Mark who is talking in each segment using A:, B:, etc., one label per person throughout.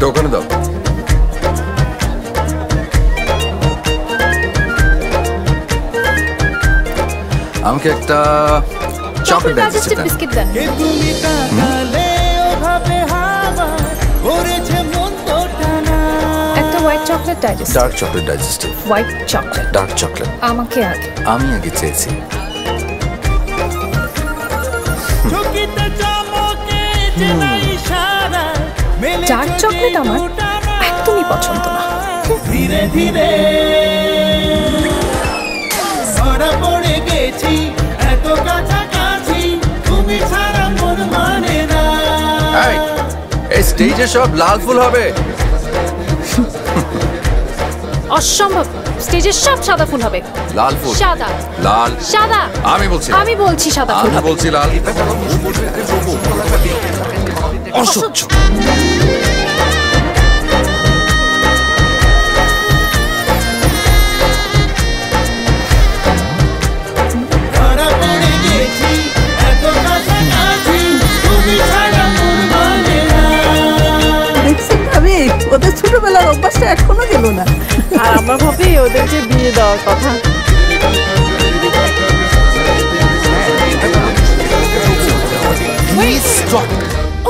A: এটা ওখানে দাও। আমাকে একটা চকলেট
B: বিস্কিট একটা white chocolate
A: dark chocolate
B: white chocolate
A: dark chocolate
B: আমাকে
A: আমি আগে চেয়েছি।
B: চকলেট আমার একদমই পছন্দ না।
C: ধীরে ধীরে। ধরা পড়ে গেছি এত কাছাকাছি তুমি ছাড়া মন মানে না।
A: এই, স্টেজে সব লাল ফুল হবে।
B: অসম্ভব। স্টেজের সব সাদা ফুল হবে।
A: লাল ফুল।
B: সাদা।
A: লাল।
B: সাদা।
A: আমি বলছি
B: আমি বলছি সাদা ফুল
A: আমি বলছি লাল। অসহ্য।
D: অভ্যাসটা এখনও গেল না।
E: আর আমরা ভাবি ওদেরকে বিয়ে দেওয়ার কথা।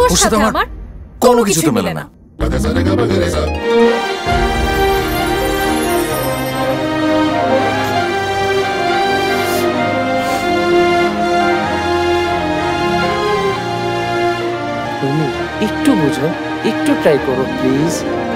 B: ওর
A: সাথে আমার কোনো মেলে না।
E: একটু বুঝো একটু ট্রাই করো প্লিজ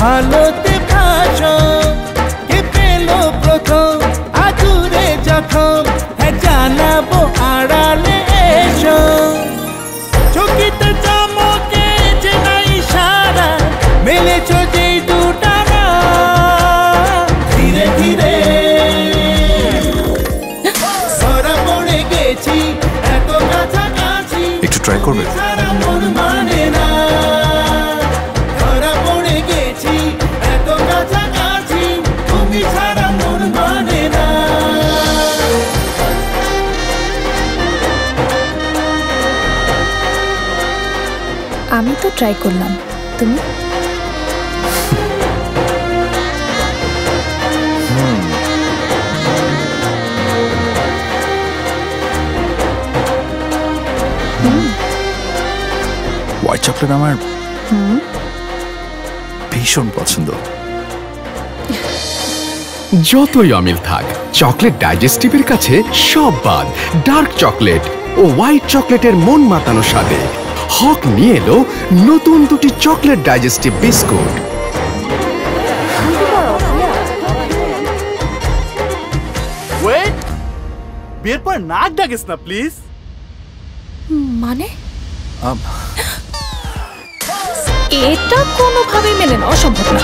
C: ভালোতে ভাসো কে পেল প্রথম? আদুরে যখন হ্যাঁ জানাব আড়ালে এসো। চকিতে চমকে যে নাই সারা মেলেছ যেই দুটানা। ধীরে ধীরে। ধরা পড়ে গেছি এত কাছাকাছি।
A: একটু ট্রাই করবে?
B: ট্রাই করলাম। তুমি?
A: হোয়াইট চকলেট আমার ভীষণ পছন্দ।
F: যতই অমিল থাক চকলেট ডাইজেস্টিভের কাছে সব বাদ। ডার্ক চকলেট ও হোয়াইট চকলেটের মন মাতানো স্বাদে। হক নিয়ে এলো নতুন দুটি চকলেট ডাইজেস্টিভ বিস্কুট।
G: ওয়েট বিয়ের পর নাক ডাকিস না প্লিজ।
B: মানে? এটা কোনোভাবেই মেনে নেওয়া সম্ভব না।